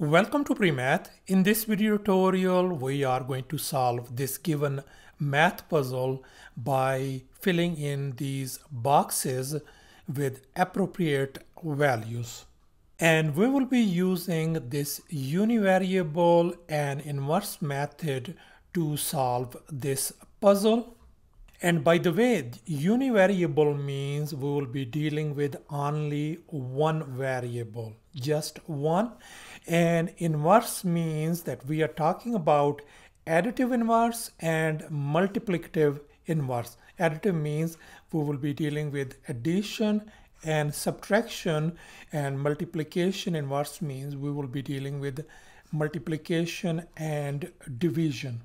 Welcome to PreMath. In this video tutorial, we are going to solve this given math puzzle by filling in these boxes with appropriate values. And we will be using this univariable and inverse method to solve this puzzle. And by the way, univariable means we will be dealing with only one variable, just one. And inverse means that we are talking about additive inverse and multiplicative inverse. Additive means we will be dealing with addition and subtraction and multiplication inverse means we will be dealing with multiplication and division.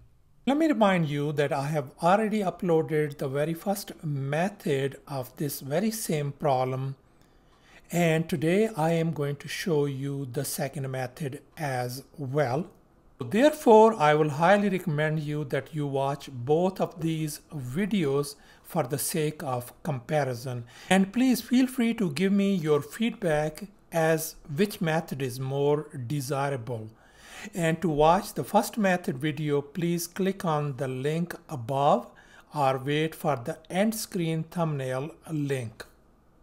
Let me remind you that I have already uploaded the very first method of this very same problem and today I am going to show you the second method as well. Therefore, I will highly recommend you that you watch both of these videos for the sake of comparison. And please feel free to give me your feedback as which method is more desirable. And to watch the first method video, please click on the link above or wait for the end screen thumbnail link.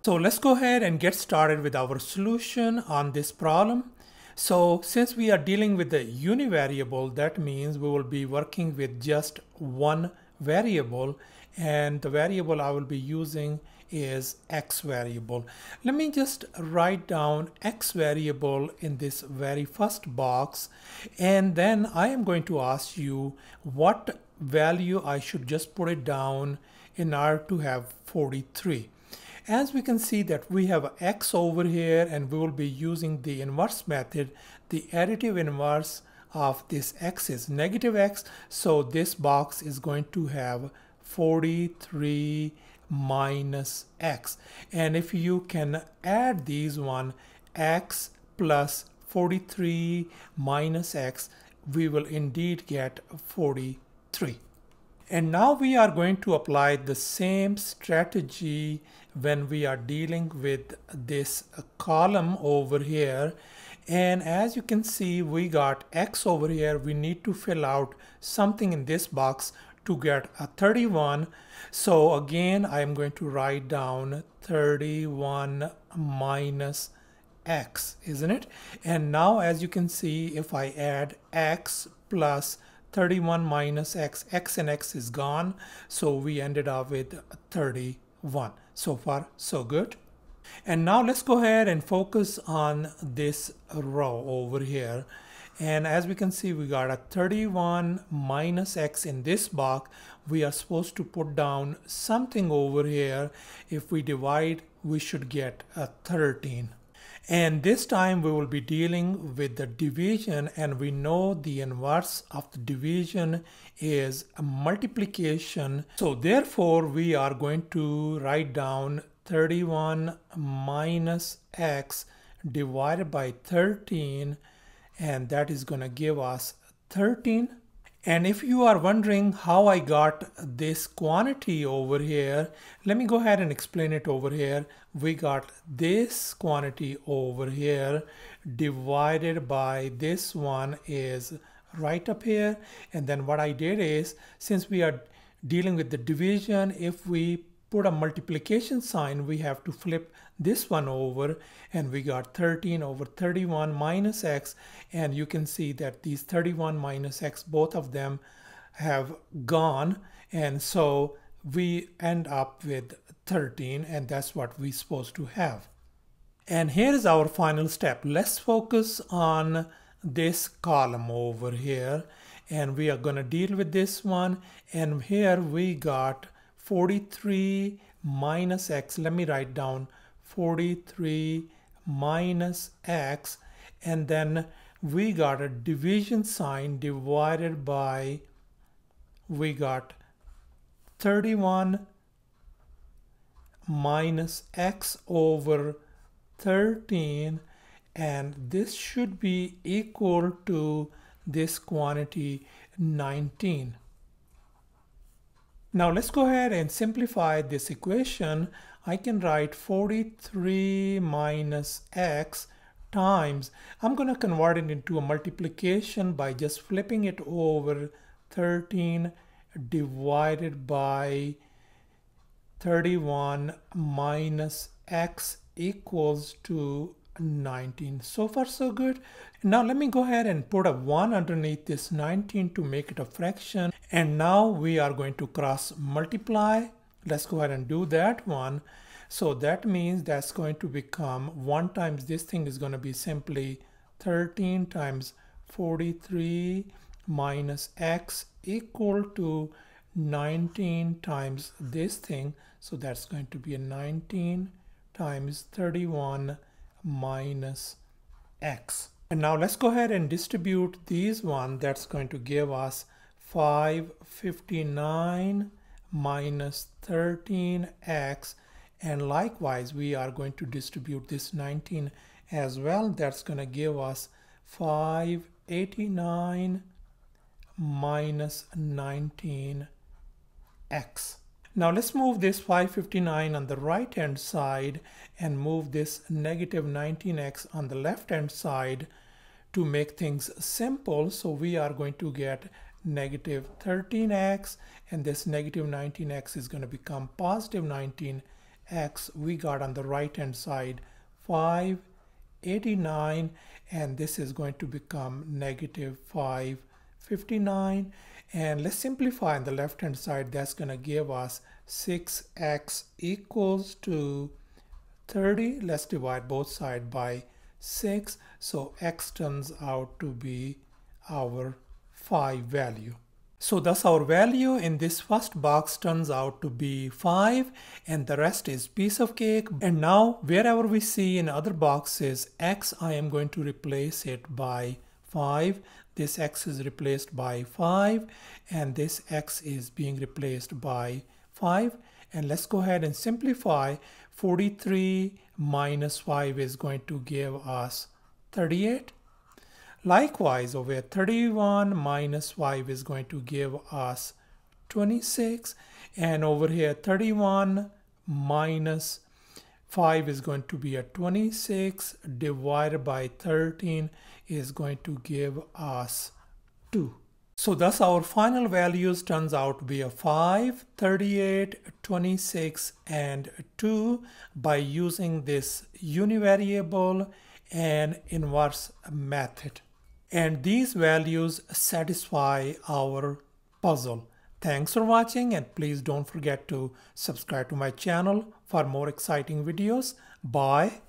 So let's go ahead and get started with our solution on this problem. So since we are dealing with the univariable, that means we will be working with just one variable and the variable I will be using is x variable. Let me just write down x variable in this very first box and then I am going to ask you what value I should just put it down in order to have 43. As we can see that we have x over here and we will be using the inverse method, the additive inverse of this x is negative x, so this box is going to have 43 minus x. And if you can add these one, x plus 43 minus x, we will indeed get 43. And now we are going to apply the same strategy when we are dealing with this column over here. And as you can see, we got X over here. We need to fill out something in this box to get a 31. So again, I'm going to write down 31 minus x, isn't it? And now as you can see, if I add x plus 31 minus x, x and x is gone. So we ended up with 31. So far, so good. And now let's go ahead and focus on this row over here. And as we can see, we got a 31 minus x in this box. We are supposed to put down something over here. If we divide, we should get a 13. And this time we will be dealing with the division and we know the inverse of the division is multiplication. So therefore we are going to write down 31 minus x divided by 13 and that is going to give us 13 and if you are wondering how I got this quantity over here, let me go ahead and explain it over here. We got this quantity over here divided by this one is right up here. And then what I did is, since we are dealing with the division, if we put a multiplication sign, we have to flip this one over and we got 13 over 31 minus x and you can see that these 31 minus x, both of them have gone and so we end up with 13 and that's what we're supposed to have. And here is our final step. Let's focus on this column over here and we are going to deal with this one and here we got 43 minus x. Let me write down 43 minus x and then we got a division sign divided by we got 31 minus x over 13 and this should be equal to this quantity 19 now let's go ahead and simplify this equation. I can write 43 minus x times. I'm going to convert it into a multiplication by just flipping it over 13 divided by 31 minus x equals to 19 so far so good now let me go ahead and put a 1 underneath this 19 to make it a fraction and now we are going to cross multiply let's go ahead and do that one so that means that's going to become 1 times this thing is going to be simply 13 times 43 minus x equal to 19 times this thing so that's going to be a 19 times 31 minus x. And now let's go ahead and distribute these one. That's going to give us 559 minus 13x. And likewise, we are going to distribute this 19 as well. That's going to give us 589 minus 19x. Now let's move this 559 on the right hand side and move this negative 19x on the left hand side to make things simple. So we are going to get negative 13x and this negative 19x is going to become positive 19x. We got on the right hand side 589 and this is going to become negative 559 and let's simplify on the left hand side. That's going to give us 6x equals to 30. Let's divide both sides by 6. So x turns out to be our 5 value. So thus our value in this first box turns out to be 5 and the rest is piece of cake. And now wherever we see in other boxes x, I am going to replace it by 5 this x is replaced by 5 and this x is being replaced by 5 and let's go ahead and simplify 43 minus 5 is going to give us 38 likewise over here 31 minus 5 is going to give us 26 and over here 31 minus 5 is going to be a 26 divided by 13 is going to give us 2. So thus our final values turns out to be a 5, 38, 26 and 2 by using this univariable and inverse method. And these values satisfy our puzzle. Thanks for watching and please don't forget to subscribe to my channel for more exciting videos. Bye.